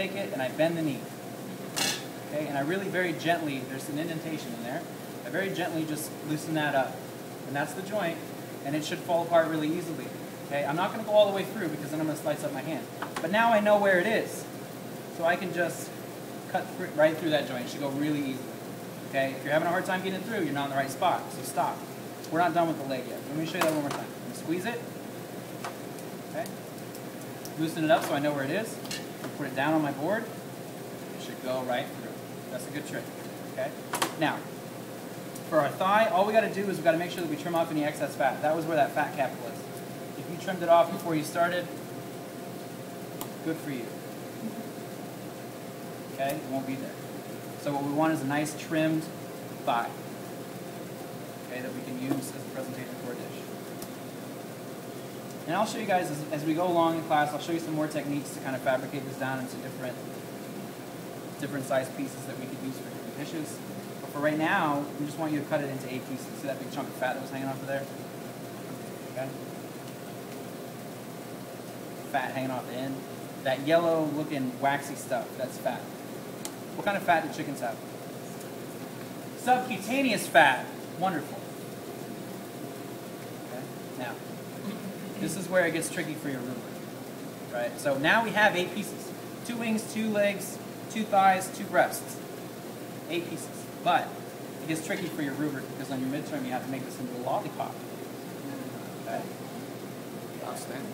take it and I bend the knee. Okay, and I really very gently, there's an indentation in there. I very gently just loosen that up. And that's the joint, and it should fall apart really easily. Okay, I'm not going to go all the way through because then I'm going to slice up my hand. But now I know where it is. So I can just cut right through that joint. It should go really easily. Okay, if you're having a hard time getting through, you're not in the right spot. So stop. We're not done with the leg yet. Let me show you that one more time. Squeeze it. Okay. Loosen it up so I know where it is. Put it down on my board. It should go right through. That's a good trick. Okay. Now, for our thigh, all we got to do is we got to make sure that we trim off any excess fat. That was where that fat cap was. If you trimmed it off before you started, good for you. Okay, it won't be there. So what we want is a nice trimmed thigh. Okay, that we can use as a presentation for a dish. And I'll show you guys as, as we go along in class, I'll show you some more techniques to kind of fabricate this down into different different size pieces that we could use for different dishes. But for right now, we just want you to cut it into eight pieces. See that big chunk of fat that was hanging off of there? Okay. Fat hanging off the end. That yellow looking waxy stuff, that's fat. What kind of fat do chickens have? Subcutaneous fat. Wonderful. Okay. Now, this is where it gets tricky for your ruler. Right? So now we have eight pieces. Two wings, two legs, two thighs, two breasts. Eight pieces. But it gets tricky for your rubric because on your midterm you have to make this into a lollipop. Okay? Outstanding.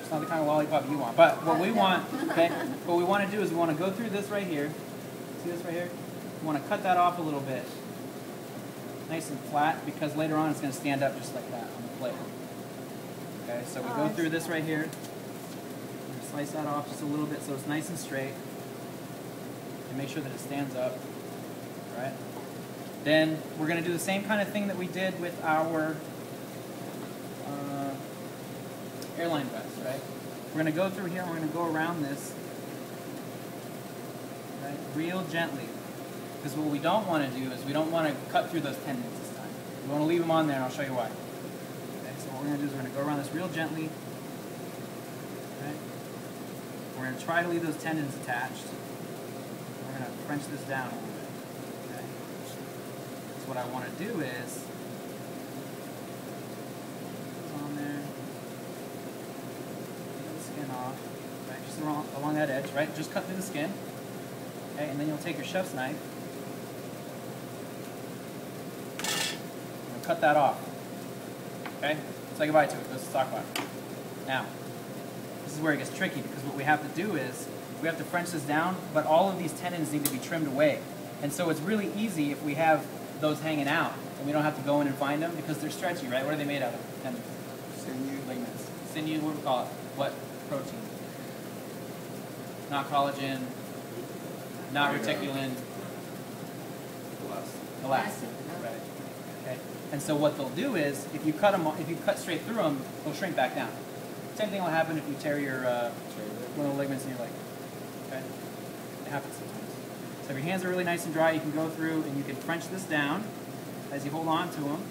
It's not the kind of lollipop you want. But what we want, okay, what we want to do is we want to go through this right here. See this right here? We want to cut that off a little bit. Nice and flat because later on it's going to stand up just like that on the plate. Okay, so we go through this right here. Slice that off just a little bit so it's nice and straight. And make sure that it stands up. Alright? Then we're going to do the same kind of thing that we did with our uh, airline breast, right? We're going to go through here and we're going to go around this right, real gently. Because what we don't want to do is we don't want to cut through those tendons this time. We want to leave them on there and I'll show you why. Okay, so what we're going to do is we're going to go around real gently. Right? We're going to try to leave those tendons attached. We're going to French this down a little bit. Okay? So what I want to do is on there. The skin off. Right, just along, along that edge, right? Just cut through the skin. Okay, and then you'll take your chef's knife. And cut that off. Okay? Say goodbye to it. Let's talk about it. Now, this is where it gets tricky because what we have to do is we have to French this down, but all of these tendons need to be trimmed away. And so it's really easy if we have those hanging out and we don't have to go in and find them because they're stretchy, right? What are they made out of? Tendons. Sinew. Ligaments. Sinew, what do we call it? What protein? Not collagen, not reticulin, elastin. Right. Okay. And so what they'll do is, if you cut them, if you cut straight through them, they'll shrink back down. Same thing will happen if you tear your uh, one of the ligaments in your leg. Okay. It happens sometimes. So if your hands are really nice and dry, you can go through and you can French this down as you hold on to them,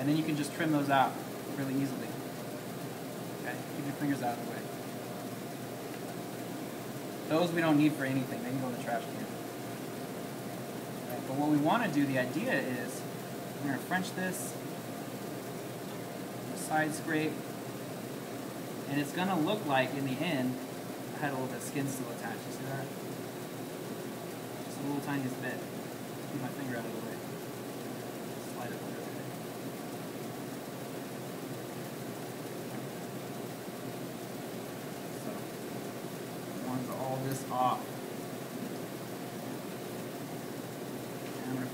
and then you can just trim those out really easily. Okay. Keep your fingers out of the way. Those we don't need for anything. They can go in the trash can. Right, but what we want to do, the idea is, we're going to French this, side scrape, and it's going to look like, in the end, I had a little bit of skin still attached. You see that? Just a little tiniest bit. Keep my finger out of the way. Slide it under there. So, want all this off.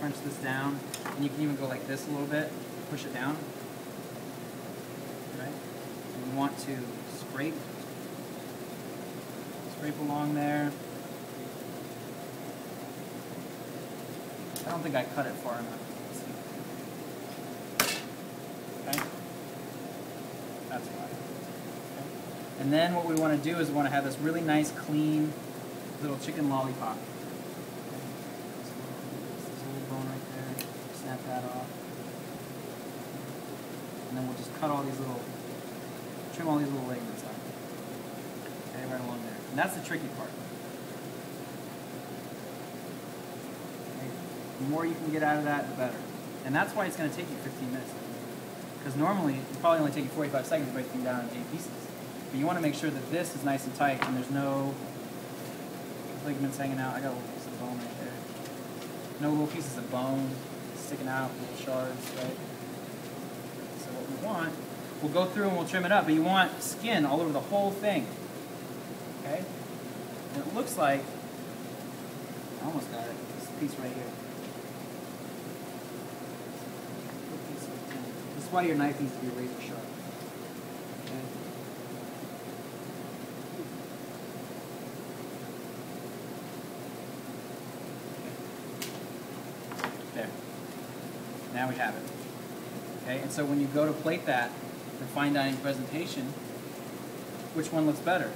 French this down. And you can even go like this a little bit, push it down. Right? And we want to scrape. Scrape along there. I don't think I cut it far enough. Okay? That's fine. Okay? And then what we want to do is we want to have this really nice, clean little chicken lollipop. Okay? So this little bone right there. Snap that off. And then we'll just cut all these little, trim all these little ligaments out. Okay, right along there. And that's the tricky part. Okay? The more you can get out of that, the better. And that's why it's going to take you 15 minutes. Because normally, it probably only take you 45 seconds to break the thing down into eight pieces. But you want to make sure that this is nice and tight and there's no ligaments hanging out. I got a little piece of bone right there. No little pieces of bone sticking out, little shards, right? So what we want, we'll go through and we'll trim it up, but you want skin all over the whole thing. Okay? And it looks like, I almost got it, this piece right here. This is why your knife needs to be razor sharp. Now we have it. Okay, and so when you go to plate that for fine dining presentation, which one looks better?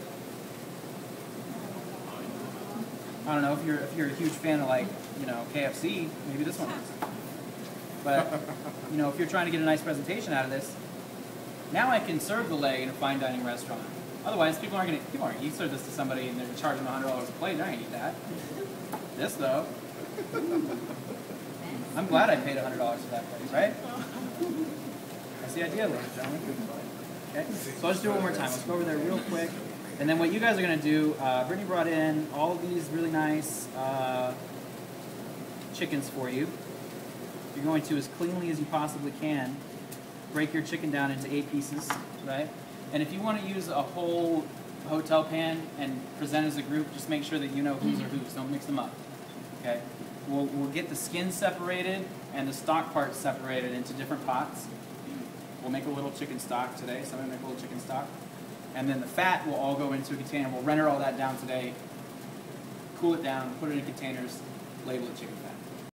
I don't know if you're if you're a huge fan of like you know KFC, maybe this one is. But you know if you're trying to get a nice presentation out of this, now I can serve the leg in a fine dining restaurant. Otherwise, people aren't gonna people aren't. You serve this to somebody and they're charging hundred dollars a plate. They're not gonna eat that. This though, I'm glad I paid hundred dollars for that place, right? That's the idea, ladies and gentlemen. Okay, so let's do it one more time. Let's go over there real quick. And then what you guys are going to do, uh, Brittany brought in all these really nice uh, chickens for you. You're going to, as cleanly as you possibly can, break your chicken down into eight pieces, right? And if you want to use a whole hotel pan and present as a group, just make sure that you know whose are whose. Don't mix them up. Okay? We'll, we'll get the skin separated and the stock parts separated into different pots. We'll make a little chicken stock today. So I'm going to make a little chicken stock. And then the fat will all go into a container. We'll render all that down today, cool it down, put it in containers, label it chicken fat.